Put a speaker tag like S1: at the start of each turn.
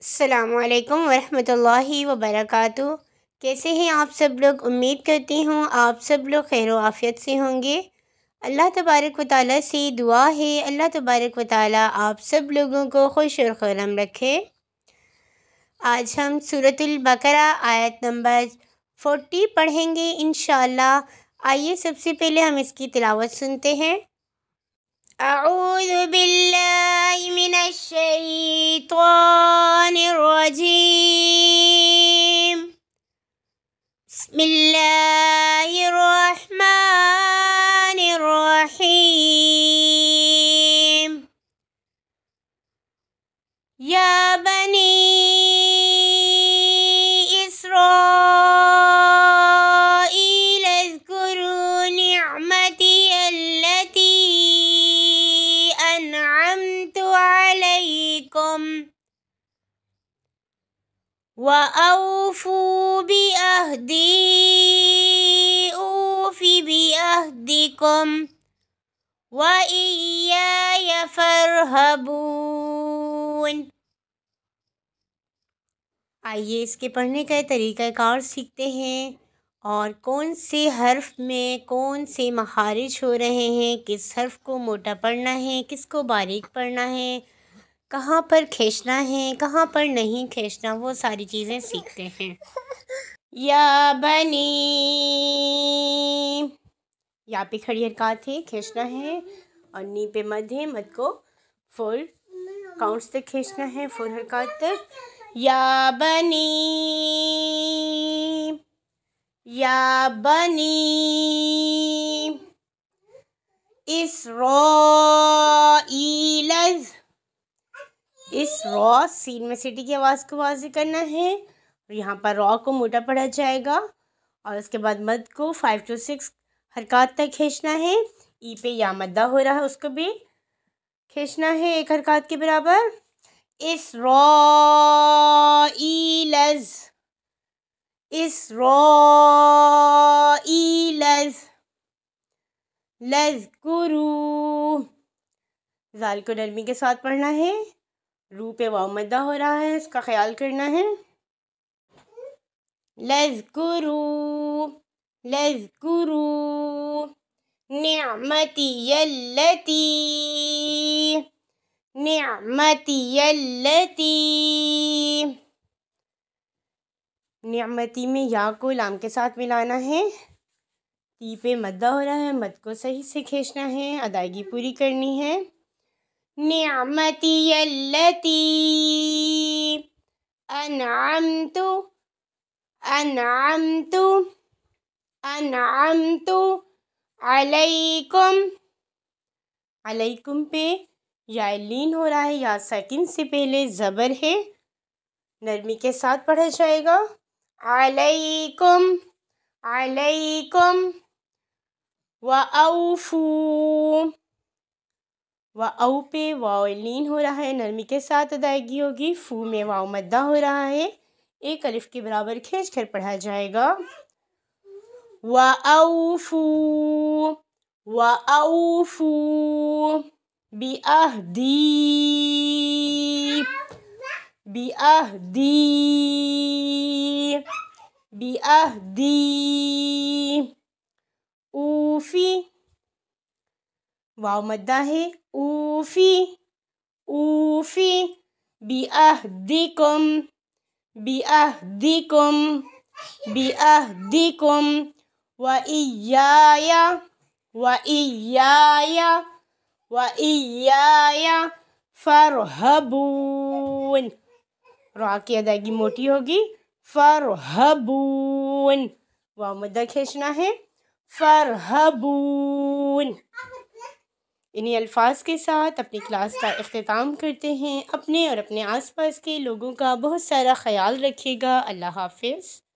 S1: السلام علیکم ورحمۃ اللہ وبرکاتہ۔ کیسے ہیں آپ سب لوگ؟ امید کرتی ہوں آپ سب لوگ خیر و عافیت سے ہوں گے۔ اللہ تبارک و تعالیٰ سے دعا ہے۔ اللہ تبارک و تعالیٰ آپ سب لوگوں کو خوش اور خرم رکھے۔ آج ہم صورت البقرہ آیت نمبر فورٹی پڑھیں گے انشاءاللہ۔ آئیے سب سے پہلے ہم اس کی تلاوت سنتے ہیں۔ اعوذ باللہ بسم الله الرحمن الرحيم. يا بني وَأَوْفُوا بِأَهْدِي، أُوفِ بِأَهْدِكُمْ، وَإِيَّايَ فَارْهَبُونَ۔ آئیے اس کے پڑھنے کا طریقہ کار سیکھتے ہیں، اور کون سے حرف میں کون سے مخارج ہو رہے ہیں، کس حرف کو موٹا پڑھنا ہے، کس کو باریک پڑھنا ہے کہاں پر کھینچنا ہے کہاں پر نہیں کھینچنا وہ ساری چیزیں سیکھتے ہیں۔ یا بنی۔ یا پہ کھڑی حرکات ہے کھینچنا ہے اور نی پہ مد ہے مد کو فل کاؤنٹس تک کھینچنا ہے فل حرکات تک۔ یا بنی۔ یا بنی۔ اس اس را سین میں سٹی کی آواز کو واضح کرنا ہے اور یہاں پر را کو موٹا پڑھا جائے گا اور اس کے بعد مد کو فائیو ٹو سکس حرکات تک کھینچنا ہے۔ ای پہ یا مدہ ہو رہا ہے اس کو بھی کھینچنا ہے ایک حرکات کے برابر۔ اس را ای لز اس را ای لز لز کرو زال کو نرمی کے ساتھ پڑھنا ہے۔ رو پہ واؤ مدہ ہو رہا ہے، اس کا خیال کرنا ہے۔ لذکرو لذکرو نعمتی یلتی نعمتی یلتی نعمتی میں یا کو لام کے ساتھ ملانا ہے۔ تی پہ مدہ ہو رہا ہے، مد کو صحیح سے کھینچنا ہے، ادائیگی پوری کرنی ہے۔ نعمتی التي انعمت انعمت انعمت علیکم علیکم پہ یا لین ہو رہا ہے، یا سیکنڈ سے پہلے زبر ہے۔ نرمی کے ساتھ پڑھا جائے گا۔ علیکم علیکم وَأَوْفُوا. و او پہ واؤلین ہو رہا ہے، نرمی کے ساتھ ادائیگی ہوگی، فو میں واؤ مدہ ہو رہا ہے۔ ایک الف کے برابر کھینچ کر پڑھا جائے گا۔ و اوفو و اوفو بی آہ دی، بی آہ دی، بی آہ دی۔ اوفی واو مدہ ہے اوفی اوفی بی آہ دی کم بی آہ دی کم بی آہ دی کم و ایایا و ایایا و ایایا فرحبون را کی ادائیگی موٹی ہوگی فرحبون واو مدہ کھینچنا ہے فرحبون انہی الفاظ کے ساتھ اپنی کلاس کا اختتام کرتے ہیں، اپنے اور اپنے آس پاس کے لوگوں کا بہت سارا خیال رکھیے گا۔ اللہ حافظ۔